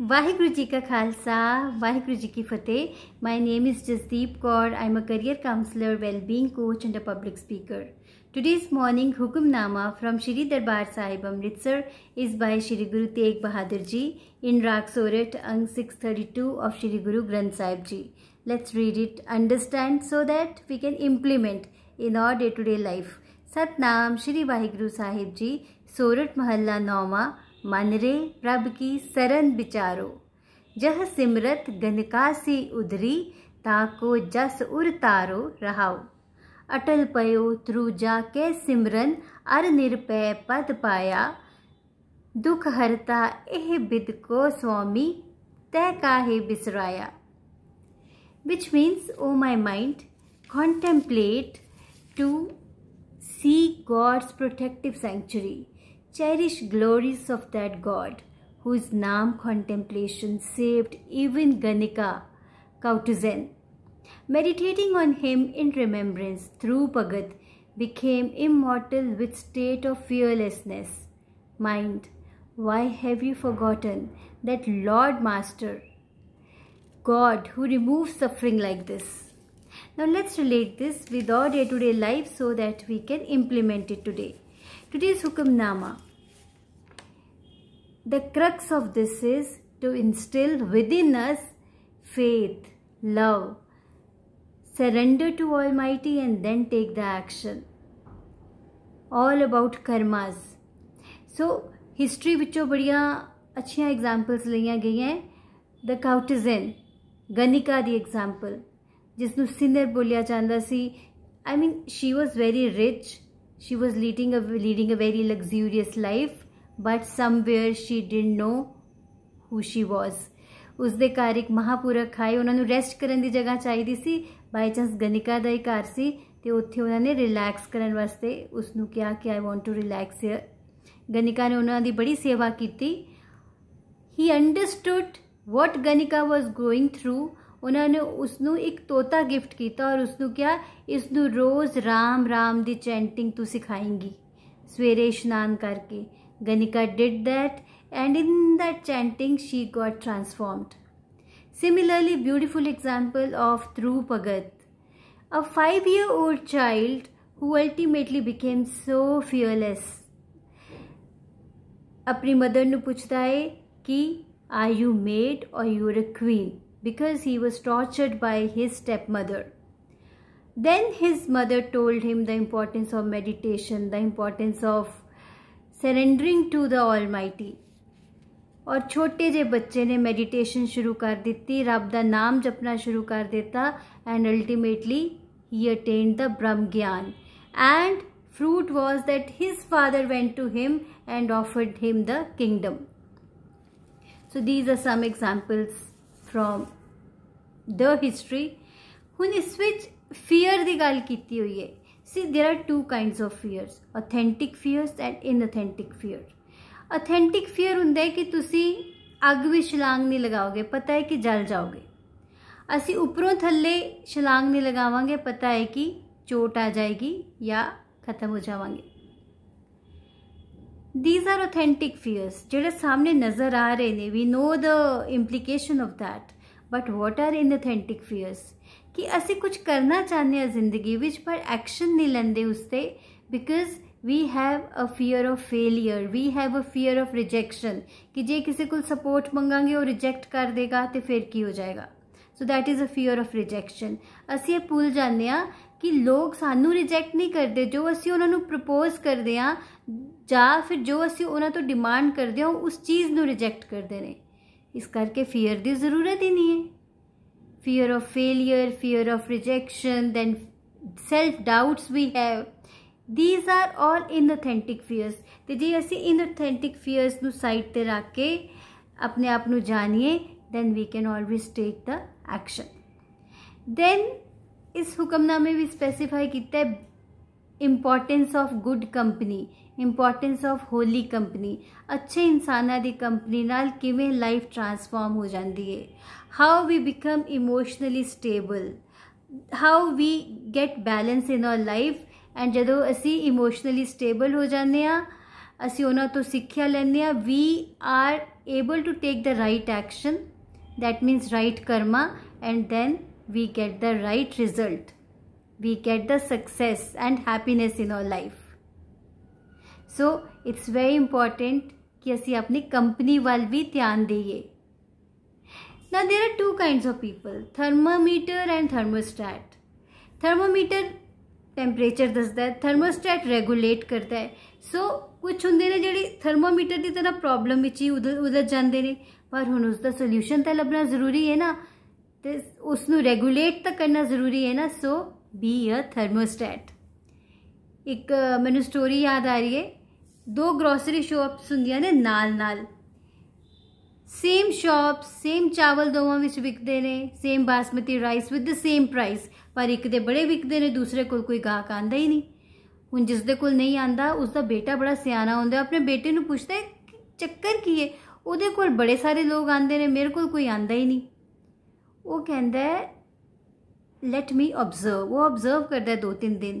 वाहिगुरु जी का खालसा, वाहेगुरु जी की Fateh. My name is Jasdeep Kaur I am a career counsellor wellbeing coach and a public speaker today's morning Hukamnama from Shri Darbar Sahib Amritsar is by Shri Guru Tegh Bahadur ji in Raag Sorath अंग 632 of Shri Guru Granth Sahib ji let's read it. Understand so that we can implement in our day to day life. Satnam Shri Waheguru Sahib जी सोरठ महल्ला नौवा मन रे रब की सरन बिचारो जह सिमरत गनकासी उधरी ताको जस उर तारो रहाओ अटल पयो त्रुजा के सिमरन अर निरपय पद पाया दुख हरता एह बिद को स्वामी तय काहे बिसराया which means oh my mind contemplate to see god's protective sanctuary cherish glories of that God whose Naam contemplation saved even Ganika Kautuzen. Meditating on him in remembrance through Bhagat became immortal with state of fearlessness. Mind, why have you forgotten that Lord Master, God who removes suffering like this. Now let's relate this with our day-to-day -day life so that we can implement it today. Today's Hukamnama. The crux of this is to instill within us faith, love, surrender to Almighty and then take the action. All about karmas. So history बच्चों बड़ियाँ examples examples लिया The हैं the Ganika ਦੀ example ਜਿਸ ਨੂੰ sinner ਬੋਲਿਆ ਜਾਂਦਾ ਸੀ I mean she was very rich she was leading a leading a very luxurious life, but somewhere she didn't know who she was. ਉਸ ਦੇ ਘਰ ਇੱਕ ਮਹਾਪੁਰਖ ਆਏ ਉਹਨਾਂ ਨੂੰ ਰੈਸਟ ਕਰਨ ਦੀ ਜਗ੍ਹਾ ਚਾਹੀਦੀ ਸੀ ਬਾਈ ਚਾਂਸ ਗਨਿਕਾ ਦਾ ਹੀ ਘਰ ਸੀ ਤੇ ਉੱਥੇ ਉਹਨਾਂ ਨੇ ਰਿਲੈਕਸ ਕਰਨ ਵਾਸਤੇ ਉਸ ਨੂੰ ਕਿਹਾ ਕਿ I want to relax here Ganika ਨੇ ਉਹਨਾਂ ਦੀ ਬੜੀ ਸੇਵਾ ਕੀਤੀ he understood what ਗਨਿਕਾ was going through ਉਹਨਾਂ ਨੇ ਉਸ ਨੂੰ ਇੱਕ ਤੋਤਾ ਗਿਫਟ ਕੀਤਾ ਔਰ ਉਸ ਨੂੰ ਕਿਹਾ ਇਸ ਨੂੰ ਰੋਜ਼ ਰਾਮ ਰਾਮ ਦੀ ਚੈਂਟਿੰਗ ਤੂੰ ਸਿਖਾਏਂਗੀ ਸਵੇਰੇ ਇਸ਼ਨਾਨ ਕਰਕੇ Ganika did that and in that chanting she got transformed similarly beautiful example of Dhruv Bhagat a 5 year old child who ultimately became so fearless अपनी मदर ਨੂੰ ਪੁੱਛਦਾ ਹੈ ਕਿ Are you maid or you're a queen? Because he was tortured by his stepmother. Then his mother told him the importance of meditation, the importance of surrendering to the Almighty. और छोटे जे बच्चे ने meditation शुरू कर दी रब का नाम जपना शुरू कर देता, and ultimately he attain the Brahm Gyan and fruit was that his father went to him and offered him the kingdom So these are some examples from the history ਹੁਣ ਇਸ ਵਿੱਚ fear ਦੀ ਗੱਲ ਕੀਤੀ ਹੋਈ ਹੈ see there are two kinds of fears authentic fears and inauthentic fear authentic fear ਹੁੰਦਾ ਹੈ ਕਿ ਤੁਸੀਂ ਅੱਗ ਵਿੱਚ ਛਲਾਂਗ ਨਹੀਂ ਲਗਾਓਗੇ ਪਤਾ ਹੈ ਕਿ ਜਲ ਜਾਓਗੇ ਅਸੀਂ ਉੱਪਰੋਂ ਥੱਲੇ ਛਲਾਂਗ ਨਹੀਂ ਲਗਾਵਾਂਗੇ ਪਤਾ ਹੈ ਕਿ ਚੋਟ ਆ ਜਾਏਗੀ ਜਾਂ ਖਤਮ ਹੋ ਜਾਵਾਂਗੇ these are authentic fears ਜਿਹੜੇ ਸਾਹਮਣੇ ਨਜ਼ਰ ਆ ਰਹੇ ਨੇ we know the implication of that but what are inauthentic fears ਕਿ ਅਸੀਂ ਕੁਝ ਕਰਨਾ ਚਾਹੁੰਦੇ ਹਾਂ ਜ਼ਿੰਦਗੀ ਵਿੱਚ ਪਰ ਐਕਸ਼ਨ ਨਹੀਂ ਲੈਂਦੇ ਉਸ ਤੇ because we have a fear of failure we have a fear of rejection ਕਿ ਜੇ ਕਿਸੇ ਕੋਲ ਸਪੋਰਟ ਮੰਗਾਂਗੇ ਉਹ ਰਿਜੈਕਟ ਕਰ ਦੇਗਾ ਤੇ ਫਿਰ ਕੀ ਹੋ ਜਾਏਗਾ so that is a fear of rejection ਅਸੀਂ ਇਹ ਭੁੱਲ ਜਾਂਦੇ ਆ ਕਿ ਲੋਕ ਸਾਨੂੰ ਰਿਜੈਕਟ ਨਹੀਂ ਕਰਦੇ ਜੋ ਅਸੀਂ ਉਹਨਾਂ ਨੂੰ ਪ੍ਰਪੋਜ਼ ਕਰਦੇ ਆ ਜਾਂ ਫਿਰ ਜੋ ਅਸੀਂ ਉਹਨਾਂ ਤੋਂ ਡਿਮਾਂਡ ਕਰਦੇ ਆ ਉਸ ਚੀਜ਼ ਨੂੰ ਰਿਜੈਕਟ ਕਰਦੇ ਨੇ ਇਸ ਕਰਕੇ ਫੀਅਰ ਦੀ ਜ਼ਰੂਰਤ ਹੀ ਨਹੀਂ ਹੈ fear of failure, fear of rejection, then self-doubts we have. These are all inauthentic fears. ਤੇ ਜੇ ਅਸੀਂ inauthentic fears ਨੂੰ ਸਾਈਡ ਤੇ ਰੱਖ ਕੇ ਆਪਣੇ ਆਪ ਨੂੰ ਜਾਣੀਏ then we can always take the action then ਇਸ ਹੁਕਮਨਾਮੇ ਵੀ ਸਪੈਸੀਫਾਈ ਕੀਤਾ ਹੈ importance of good company importance of holy company ਅੱਛੇ ਇਨਸਾਨਾਂ ਦੀ ਕੰਪਨੀ ਨਾਲ ਕਿਵੇਂ ਲਾਈਫ ਟਰਾਂਸਫਾਰਮ ਹੋ ਜਾਂਦੀ ਹੈ how we become emotionally stable how we get balance in our life and ਜਦੋਂ ਅਸੀਂ ਇਮੋਸ਼ਨਲੀ ਸਟੇਬਲ ਹੋ ਜਾਂਦੇ ਆ ਅਸੀਂ ਉਹਨਾਂ ਤੋਂ ਸਿੱਖਿਆ ਲੈਂਦੇ ਆ we are able to take the right action that means right karma and then we get the right result we get the success and happiness in our life so it's very important ਕਿ ਅਸੀਂ ਆਪਣੀ company ਵੱਲ ਵੀ ਧਿਆਨ ਦੇਈਏ now there are two kinds of people thermometer and thermostat thermometer temperature ਦੱਸਦਾ ਹੈ thermostat regulate ਕਰਦਾ ਹੈ ਸੋ ਕੁਝ ਹੁੰਦੇ ਨੇ ਜਿਹੜੀ ਥਰਮੋਮੀਟਰ ਦੀ ਤਰ੍ਹਾਂ ਪ੍ਰੋਬਲਮ ਵਿੱਚ ਹੀ ਉਲਝ ਜਾਂਦੇ ਨੇ ਪਰ ਹੁਣ ਉਸ ਦਾ ਸੋਲੂਸ਼ਨ ਤਾਂ ਲੱਭਣਾ ਜ਼ਰੂਰੀ ਹੈ ਨਾ ਤੇ ਉਸ ਨੂੰ ਰੈਗੂਲੇਟ ਤਾਂ ਕਰਨਾ ਜ਼ਰੂਰੀ ਹੈ ਨਾ ਸੋ ਬੀ ਅ ਥਰਮੋਸਟੈਟ ਇੱਕ ਮੈਨੂੰ ਸਟੋਰੀ ਯਾਦ ਆ ਰਹੀ ਹੈ। ਦੋ ਗਰੋਸਰੀ ਸ਼ਾਪਸ ਹੁੰਦੀਆਂ ਨੇ ਨਾਲ ਨਾਲ ਸੇਮ ਸ਼ਾਪ ਸੇਮ ਚਾਵਲ ਦੋਵਾਂ ਵਿੱਚ ਵਿਕਦੇ ਨੇ same basmati rice with the same price ਪਰ ਇੱਕ ਦੇ ਬੜੇ ਵਿਕਦੇ ਨੇ, ਦੂਸਰੇ ਕੋਲ ਕੋਈ ਗਾਹਕ ਆਂਦਾ ਹੀ ਨਹੀਂ। ਹੁਣ ਜਿਸ ਦੇ ਕੋਲ ਨਹੀਂ ਆਂਦਾ ਉਸ ਦਾ ਬੇਟਾ ਬੜਾ ਸਿਆਣਾ ਹੁੰਦਾ, ਆਪਣੇ ਬੇਟੇ ਨੂੰ ਪੁੱਛਦਾ ਚੱਕਰ ਕੀ ਹੈ? ਉਹਦੇ ਕੋਲ ਬੜੇ ਸਾਰੇ ਲੋਕ ਆਉਂਦੇ ਨੇ, ਮੇਰੇ ਕੋਲ ਕੋਈ ਆਂਦਾ ਹੀ ਨਹੀਂ। ਉਹ ਕਹਿੰਦਾ ਲੈਟ ਮੀ ਆਬਜ਼ਰਵ ਉਹ ਆਬਜ਼ਰਵ ਕਰਦਾ ਦੋ ਤਿੰਨ ਦਿਨ।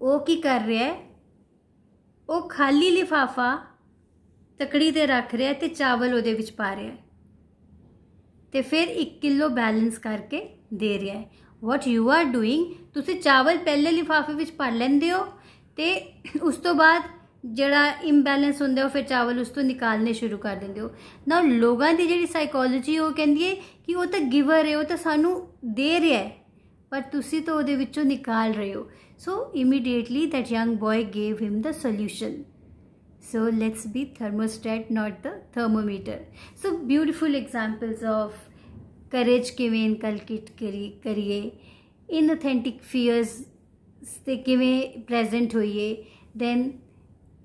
ਉਹ ਕੀ ਕਰ ਰਿਹਾ ਹੈ? ਉਹ ਖਾਲੀ ਲਿਫਾਫਾ ਤਕੜੀ ਤੇ ਰੱਖ ਰਿਹਾ ਤੇ ਚਾਵਲ ਉਹਦੇ ਵਿੱਚ ਪਾ ਰਿਹਾ ਤੇ ਫਿਰ 1 ਕਿਲੋ ਬੈਲੈਂਸ ਕਰਕੇ ਦੇ ਰਿਹਾ ਹੈ। ਵਾਟ ਯੂ ਆਰ ਡੂਇੰਗ ਤੁਸੀਂ ਚਾਵਲ ਪਹਿਲੇ ਲਿਫਾਫੇ ਵਿੱਚ ਪਾ ਲੈਂਦੇ ਹੋ ਤੇ ਉਸ ਤੋਂ ਬਾਅਦ ਜਿਹੜਾ ਇੰਬੈਲੈਂਸ ਹੁੰਦਾ ਉਹ ਫਿਰ ਚਾਵਲ ਉਸ ਤੋਂ ਨਿਕਾਲਨੇ ਸ਼ੁਰੂ ਕਰ ਦਿੰਦੇ ਹੋ। ਨਾ ਲੋਕਾਂ ਦੀ ਜਿਹੜੀ ਸਾਈਕੋਲੋਜੀ ਉਹ ਕਹਿੰਦੀ ਹੈ ਕਿ ਉਹ ਤਾਂ ਗਿਵਰ ਹੈ, ਉਹ ਤਾਂ ਸਾਨੂੰ ਦੇ ਰਿਹਾ ਹੈ, ਪਰ ਤੁਸੀਂ ਤਾਂ ਉਹਦੇ ਵਿੱਚੋਂ ਨਿਕਾਲ ਰਹੇ ਹੋ। So immediately that young boy gave him the solution. So, let's be thermostat, not the thermometer. So, beautiful examples of courage ਕਿਵੇਂ ਇਨਕਲਕੇਟ ਕਰੀਏ। ਇਨਥੈਂਟਿਕ ਫੀਅਰਸ ਤੇ ਕਿਵੇਂ ਪ੍ਰੈਜ਼ੈਂਟ ਹੋਈਏ। Then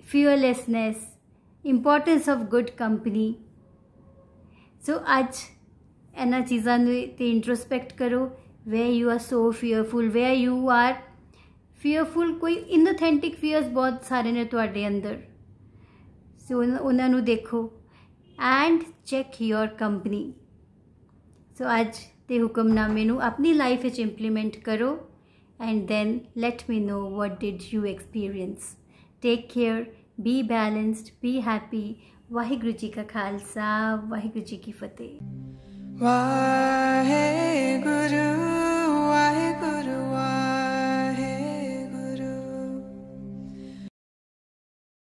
fearlessness, importance of good company. So ਅੱਜ ਇਹਨਾਂ ਚੀਜ਼ਾਂ ਨੂੰ ਤੇ ਇੰਟਰੋਸਪੈਕਟ ਕਰੋ where you are so fearful where you are fearful ਕੋਈ inauthentic fears ਬਹੁਤ ਸਾਰੇ ਨੇ ਤੁਹਾਡੇ ਅੰਦਰ ਸੋ ਉਹਨਾਂ ਨੂੰ ਦੇਖੋ and check your company so ਅੱਜ ਤੇ ਹੁਕਮਨਾਮੇ ਨੂੰ ਆਪਣੀ ਲਾਈਫ ਵਿੱਚ ਇੰਪਲੀਮੈਂਟ ਕਰੋ and then let me know what did you experience take care be balanced be happy Waheguru ji ਕਾ ਖਾਲਸਾ ਵਾਹਿਗੁਰੂ ਜੀ ਕੀ ਫਤਿਹ ਵਾਹਿਗੁਰੂ